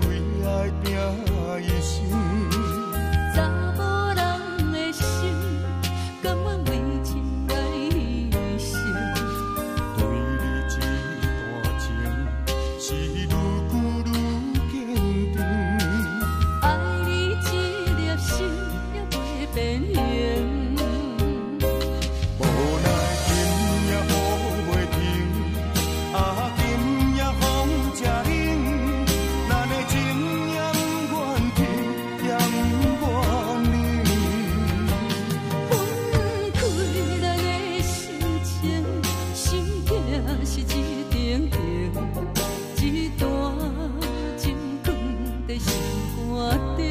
为爱拼一生，查某人的心，甘愿为情来牺牲。对你这段情，是愈久愈坚定。爱你一粒心也袂变。心肝顶，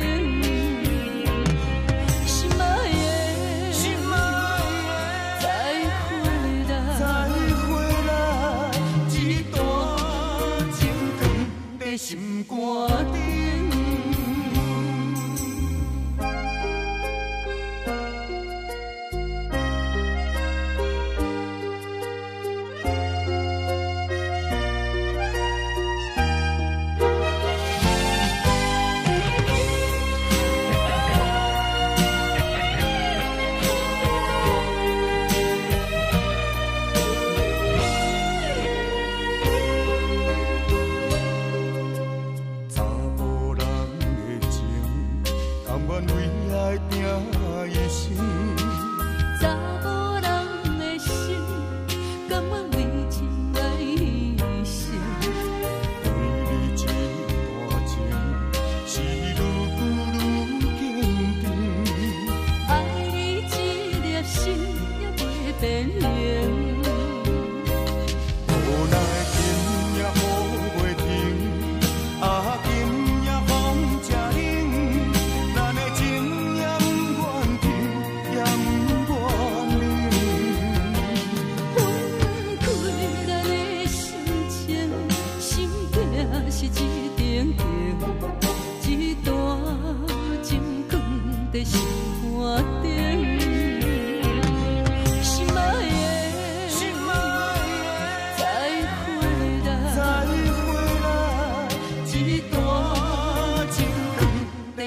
爱的，再，无奈今夜雨袂停，啊今夜风正冷，咱的情也不，不。分开的心情，心是一，一段情放伫心。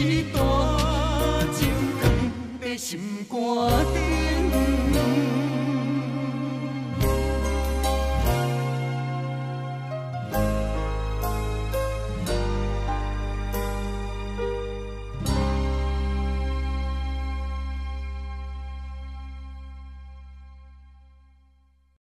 一段情长在心肝顶。